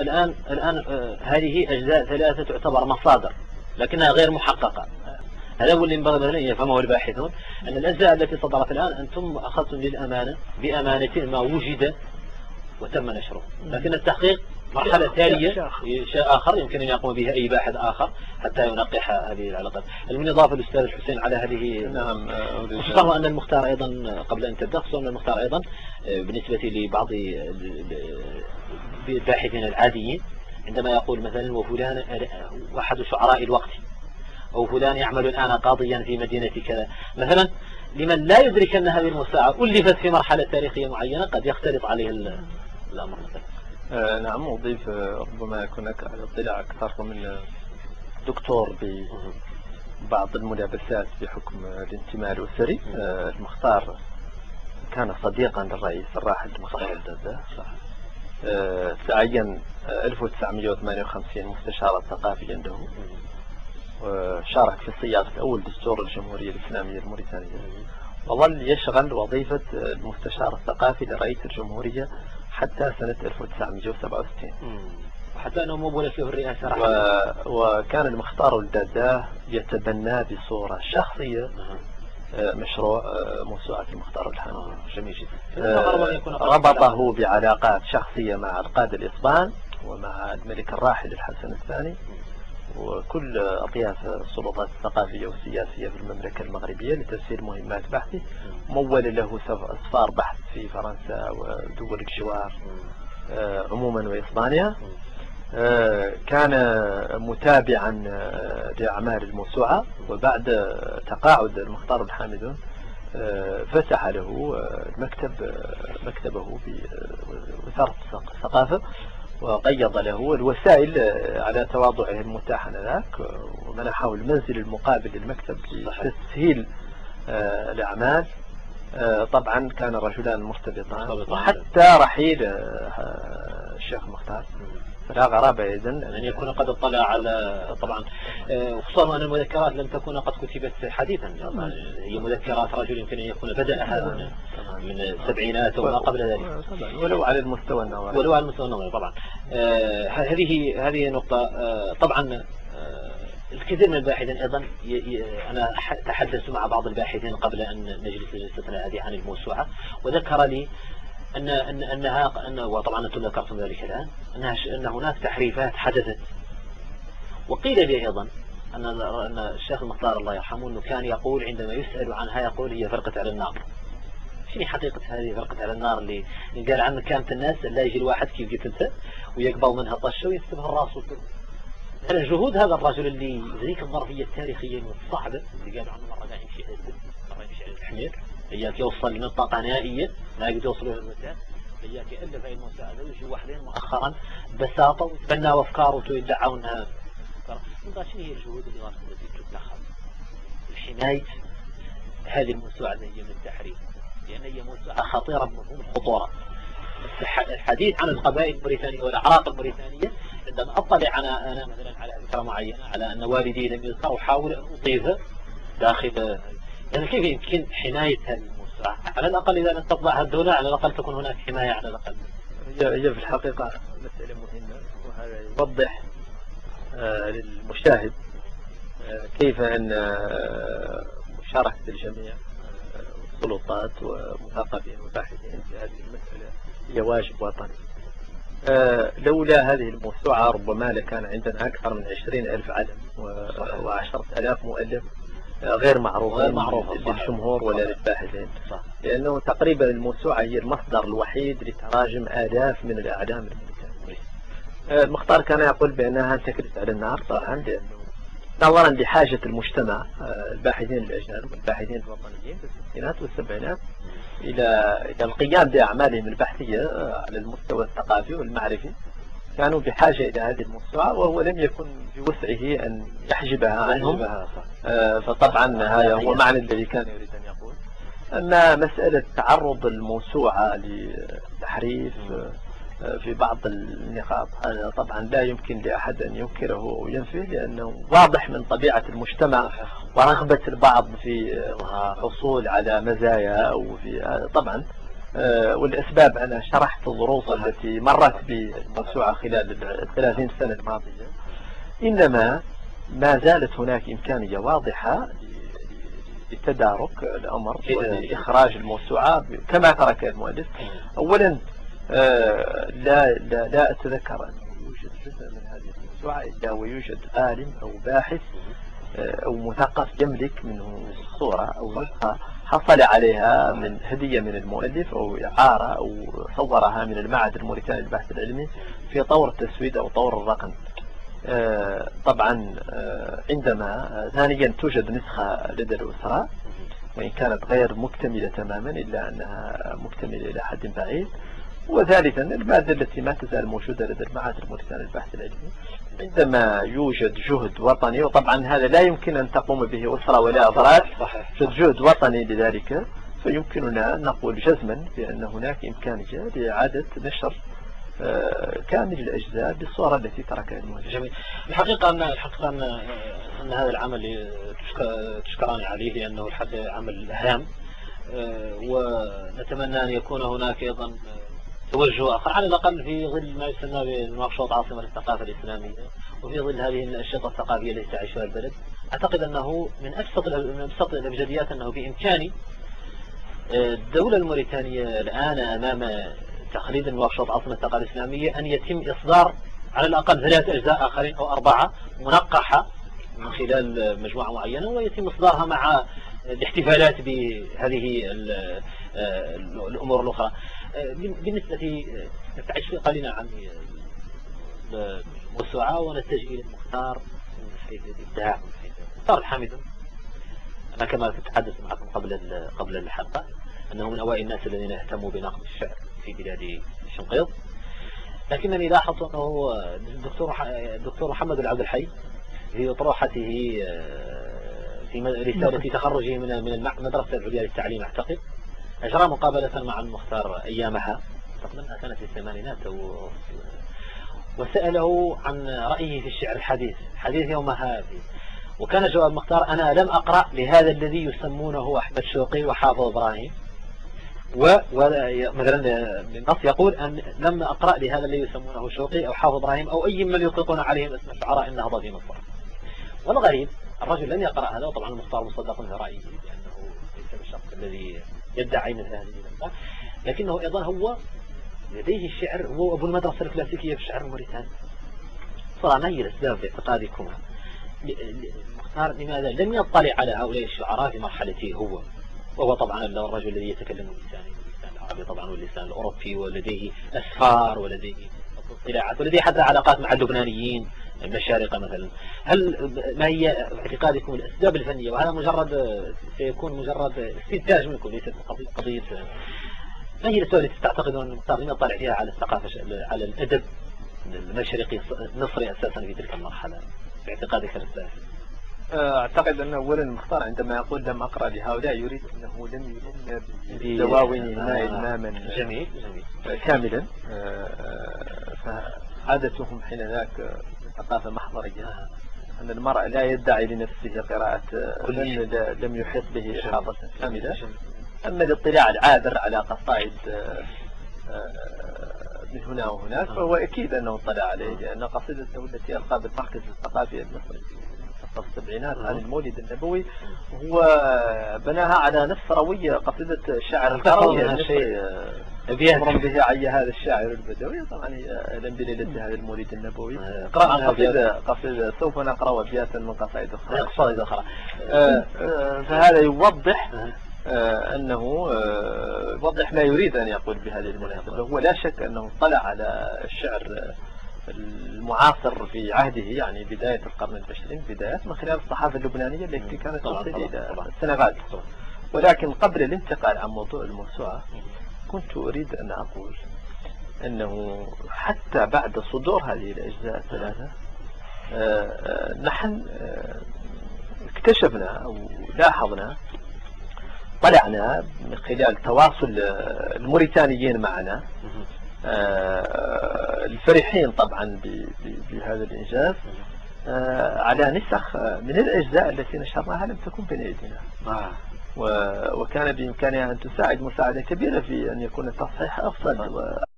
الآن الآن آه، هذه أجزاء ثلاثة تعتبر مصادر لكنها غير محققة. هذا هو اللي ينبغي مثلا يفهمه الباحثون أن الأجزاء التي صدرت الآن أنتم أخذتم للأمانة بأمانة ما وجد وتم نشره. لكن التحقيق مرحلة تالية شيء آخر يمكن أن يقوم بها أي باحث آخر حتى ينقح هذه العلاقات. بالإضافة الأستاذ الحسين على هذه نعم خصوصا أن المختار أيضا قبل أن تبدأ خصوصا أن المختار أيضا بالنسبة لبعض الباحثين العاديين. عندما يقول مثلا وفلان أحد شعراء الوقت. أو فلان يعمل الآن قاضيا في مدينة كذا. مثلا لمن لا يدرك أن هذه المساعة ألفت في مرحلة تاريخية معينة قد يختلط عليه الأمر مثلا. آه نعم أضيف ربما يكون على اطلاع أكثر من دكتور ببعض الملابسات بحكم الانتماء الأسري. آه المختار كان صديقا للرئيس الراحل المختار الدزة آه تعين 1958 مستشار الثقافي عنده. وشارك في صياغة أول دستور الجمهورية الإسلامية الموريتانية. وظل يشغل وظيفة المستشار الثقافي لرئيس الجمهورية حتى سنة 1967 حتى أنه مبولة له الرئاسة و... وكان المختار الداداه يتبنى بصورة شخصية. مشروع آه، موسوعة المختار الحامي جميل جدا. آه، ربطه بعلاقات شخصية مع القادة الإسبان ومع الملك الراحل الحسن الثاني. وكل أطياف السلطات الثقافية والسياسية في المملكة المغربية لتسهيل مهمات بحثه مول له أسفار بحث في فرنسا ودول الجوار آه، عموما وإسبانيا. كان متابعا آه، لأعمال الموسوعة وبعد تقاعد المختار الحامدون فتح له المكتب مكتبه بوزارة الثقافة وقيض له الوسائل على تواضعه المتاح ذاك ومنحه المنزل المقابل للمكتب لتسهيل آه، الأعمال. آه، طبعا كان رجلان مرتبطان. وحتى رحيل آه، الشيخ المختار فلا غرابة إذن أن يكون قد اطلع على طبعا خصوصا أن المذكرات لم تكن قد كتبت حديثا. هي مذكرات رجل يمكن أن يكون بدأ هذا من السبعينات وما قبل ذلك. ولو على المستوى النظري ولو على المستوى النظري طبعا. هذه هذه نقطة. طبعا الكثير من الباحثين أيضا أنا تحدثت مع بعض الباحثين قبل أن نجلس جلستنا هذه عن الموسوعة وذكر لي أن أن أنها أن وطبعا أنتم ذكرتم ذلك الآن أنها أن هناك تحريفات حدثت. وقيل لي أيضا أن أن الشيخ المختار الله يرحمه أنه كان يقول عندما يسأل عنها يقول هي فرقة على النار. شنو حقيقة هذه فرقة على النار اللي قال عنها كانت الناس لا يجي الواحد كيف قلت أنت؟ ويقبل منها طشة ويكتبها الرأس على جهود هذا الرجل اللي ذيك الظرفية التاريخية الصعبة اللي قال عنه مرة قاعد يمشي على الحمير أياك يوصل لمنطقة نهائية ما يقدر يوصل له المكان. إياك يألف هاي المساعدة ويجي واحدين مؤخرا بساطة وتبنى أفكار ويدعوا انها شنو هي الجهود اللي راسم التي تتخذ لحماية هذه اللي هي من التحريف لأن هي موسوعة خطيرة بمفهوم الخطورة. الحديث عن القبائل البريطانية والأعراق البريطانية عندما أطلع أنا, أنا مثلا على فكرة معينة على أن والدي لم يذكر أحاول أن أضيفه داخل. يعني كيف يمكن حماية هذه؟ على الأقل إذا لم تطبعها الدولة على الأقل تكون هناك حماية على الأقل. هي في الحقيقة مسألة مهمة وهذا يوضح آه للمشاهد آه كيف أن آه مشاركة الجميع السلطات ومثقفين وباحثين في هذه المسألة هي واجب وطني لولا هذه الموسوعة ربما لكان عندنا أكثر من عشرين ألف علم وعشرة ألاف مؤلف. غير معروف غير معروف للجمهور ولا للباحثين لأنه تقريبا الموسوعة هي المصدر الوحيد لتراجم آلاف من الأعلام الملكة آه، المختار كان يقول بأنها تكرس على النار طبعا لأنه نظرا لحاجة المجتمع الباحثين الأجانب والباحثين الوطنيين في الستينات والسبعينات إلى إلى القيام بأعمالهم البحثية آه، على المستوى الثقافي والمعرفي. كانوا بحاجة إلى هذه الموسوعة وهو لم يكن بوسعه أن يحجبها عنهم آه، فطبعا هذا هو معنى الذي كان يريد أن يقول. أما مسألة تعرض الموسوعة لتحريف آه، في بعض النقاط هذا طبعا لا يمكن لأحد أن ينكره أو ينفيه لأنه واضح من طبيعة المجتمع ورغبة البعض في الحصول على مزايا أو في طبعا والأسباب أنا شرحت الظروف التي مرت بالموسوعة خلال الثلاثين سنة الماضية. إنما ما زالت هناك إمكانية واضحة لتدارك الأمر وإخراج الموسوعة كما ترك المؤلف. أولا آه، لا, لا, لا أتذكر أن يوجد جزء من هذه الموسوعة إلا ويوجد عالم أو باحث آه، أو مثقف يملك منه صورة أو نسخة. حصل عليها من هدية من المؤلف أو إعارة أو صورها من المعهد الموريتاني للبحث العلمي في طور التسويد أو طور الرقم. آه، طبعا آه، عندما ثانيا توجد نسخة لدى الأسرة وإن كانت غير مكتملة تماما إلا أنها مكتملة إلى حد بعيد. وثالثا المادة التي ما تزال موجودة لدى المعهد الموريتاني للبحث العلمي. عندما يوجد جهد وطني وطبعا هذا لا يمكن أن تقوم به أسرة ولا أفراد يوجد جهد وطني لذلك فيمكننا أن نقول جزما بأن هناك إمكانية لإعادة نشر آه، كامل الأجزاء بالصورة التي تركها المؤلف جميل. الحقيقة أن الحقيقة أن, أن هذا العمل تشكران عليه لأنه الحقيقة عمل هام. آه، ونتمنى أن يكون هناك أيضا توجه آخر. على الأقل في ظل ما يسمى بنواكشوط عاصمة الثقافة الإسلامية وفي ظل هذه الأنشطة الثقافية التي تعيشها البلد أعتقد أنه من أبسط من أبسط الأبجديات أنه بإمكاني آه، الدولة الموريتانية الآن أمام تخليد نواكشوط عاصمة الثقافة الإسلامية أن يتم إصدار على الأقل ثلاث أجزاء آخرين أو أربعة منقحة من خلال مجموعة معينة ويتم إصدارها مع الاحتفالات بهذه آه، الأمور الأخرى. بالنسبة نبتعد شوي قليلا عن الموسوعة ونتجه إلى المختار من حيث الإبداع من حيث مختار الحامد أنا كما تحدثت معكم قبل قبل الحلقة أنه من أوائل الناس الذين اهتموا بنقد الشعر في بلاد الشنقيط. لكنني لاحظت أنه الدكتور الدكتور محمد العبد الحي في أطروحته آه، في رسالة تخرجه من من المدرسة العليا للتعليم أعتقد. أجرى مقابلة مع المختار أيامها. تقريبا كانت في الثمانينات و... وسأله عن رأيه في الشعر الحديث. حديث يومها وكان جواب مختار أنا لم أقرأ لهذا الذي يسمونه أحمد شوقي وحافظ إبراهيم. ومثلا النص يقول أن لم أقرأ لهذا الذي يسمونه شوقي أو حافظ إبراهيم أو أي من يطلقون عليهم اسم شعراء النهضة في مصر والغريب الرجل لم يقرأ هذا وطبعا المختار مصدق في رأيه لأنه ليس بالشخص الذي يدعي مثل هذه لكنه أيضا هو لديه الشعر هو أبو المدرسة الكلاسيكية في الشعر الموريتاني صراحة ما هي الأسباب لاعتقادكم المختار لماذا؟ لم يطلع على هؤلاء الشعراء في مرحلته هو. وهو طبعا الرجل الذي يتكلم باللسان اللسان العربي طبعا واللسان الأوروبي ولديه أسفار ولديه اطلاعات ولديه حتى علاقات مع اللبنانيين. المشارقة مثلا. هل ما هي اعتقادكم الأسباب الفنية؟ وهذا مجرد سيكون مجرد استنتاج منكم ليست قضية ما هي الأسباب التي تعتقدون المختار يطلع فيها على الثقافة على الأدب المشرقي المصري أساسا في تلك المرحلة؟ باعتقادك الثالث أعتقد أن أولا المختار عندما يقول لم أقرأ لهؤلاء يريد أنه لم يلم بدواوين ما إلماما جميل جميل. كاملا. فعادتهم حين ذاك ثقافة محضرية أن المرء لا يدعي لنفسه قراءة من لم يحيط به إحاطة كاملة أما الاطلاع العابر على قصائد من هنا وهناك فهو أكيد أنه اطلع عليه لأن قصيدته التي ألقى بالمركز الثقافي المصري السبعينات عن المولد النبوي هو بناها على نفس روية قصيدة الشاعر القروي المصري أمر به عي هذا الشاعر البدوي. طبعا لم بليلة هذا المولد النبوي. قرأنا قصيدة قصيدة سوف نقرأ أبياتا من قصائد أخرى. قصائد أخرى. آه، آه، فهذا يوضح آه، أنه يوضح ما يريد أن يقول بهذه المناسبة. هو لا شك أنه اطلع على الشعر المعاصر في عهده يعني بداية القرن العشرين بدايات من خلال الصحافة اللبنانية التي كانت تصل إلى السنغال. ولكن قبل الانتقال عن موضوع الموسوعة كنت أريد أن أقول أنه حتى بعد صدور هذه الأجزاء الثلاثة آه، آه، نحن آه، اكتشفنا أو لاحظنا طلعنا من خلال تواصل الموريتانيين معنا الفرحين طبعا بهذا الإنجاز. على نسخ من الأجزاء التي نشرناها لم تكن بين أيدينا. و- وكان بإمكانها أن تساعد مساعدة كبيرة في أن يكون التصحيح أفضل. و-